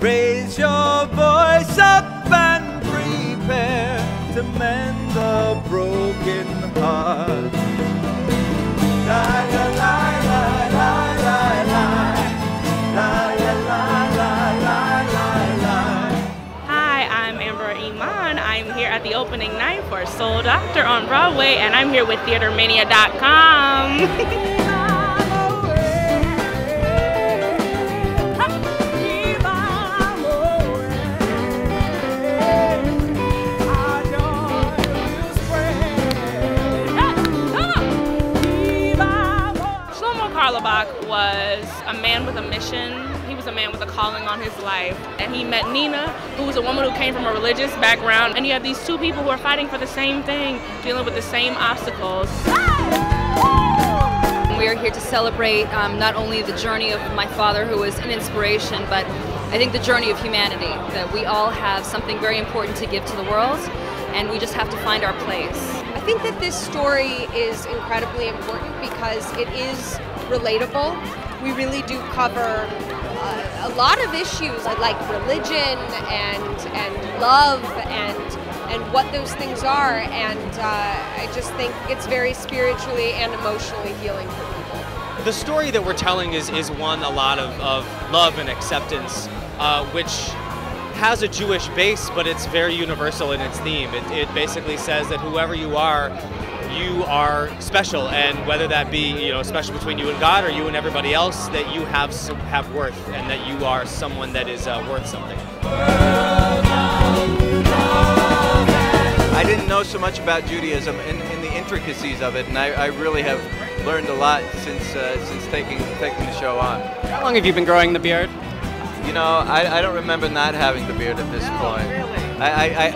Raise your voice up and prepare to mend the broken heart. I'm here at the opening night for Soul Doctor on Broadway, and I'm here with TheaterMania.com. Carlebach was a man with a mission. He was a man with a calling on his life. And he met Nina, who was a woman who came from a religious background. And you have these two people who are fighting for the same thing, dealing with the same obstacles. We are here to celebrate um, not only the journey of my father, who was an inspiration, but I think the journey of humanity. That we all have something very important to give to the world, and we just have to find our place. I think that this story is incredibly important because it is relatable. We really do cover uh, a lot of issues like religion and and love and and what those things are. And uh, I just think it's very spiritually and emotionally healing for people. The story that we're telling is, is one a lot of, of love and acceptance, uh, which has a Jewish base, but it's very universal in its theme. It, it basically says that whoever you are, you are special, and whether that be you know special between you and God or you and everybody else, that you have some, have worth, and that you are someone that is uh, worth something. I didn't know so much about Judaism and, in the intricacies of it, and I, I really have learned a lot since uh, since taking taking the show on. How long have you been growing the beard? You know, I, I don't remember not having the beard at this point. I, I, I,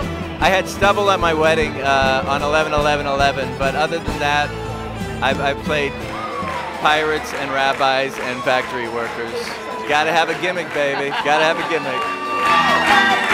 I had stubble at my wedding uh, on 11 11 11, but other than that, I've, I've played pirates and rabbis and factory workers. Gotta have a gimmick, baby. Gotta have a gimmick.